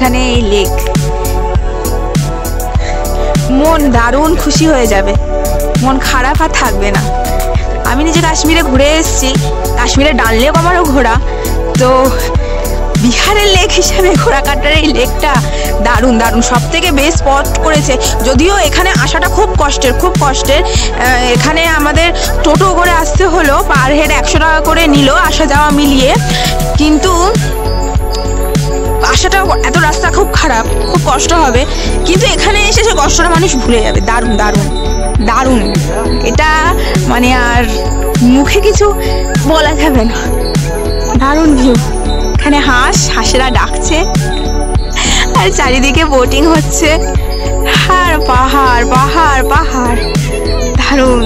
এখানে এই লেক মন দারুণ খুশি হয়ে যাবে। মন খারাপ আর থাকবে না। আমি নিজে কাশ্মীরে ঘুরে এসেছি। কাশ্মীরে ডাল লেক আমারও ঘোরা। তো বিহারের লেক হিসাবে ঘোড়াকাটার এই লেকটা দারুণ দারুণ। সব থেকে বেস্ট স্পট করেছে। যদিও এখানে আসাটা খুব কষ্টের খুব কষ্টের। এখানে আমাদের টোটো করে আসতে হলো। পার হেড একশো টাকা করে নিল আসা যাওয়া মিলিয়ে। কিন্তু এত রাস্তা খুব খারাপ, খুব কষ্ট হবে। কিন্তু এখানে এসে সে কষ্টটা মানুষ ভুলে যাবে। দারুণ দারুণ দারুণ। এটা মানে আর মুখে কিছু বলা যাবে না। দারুণ ভিউ এখানে হাঁস, হাঁসেরা ডাকছে। আর চারিদিকে বোটিং হচ্ছে। আর পাহাড় পাহাড় পাহাড়। দারুণ।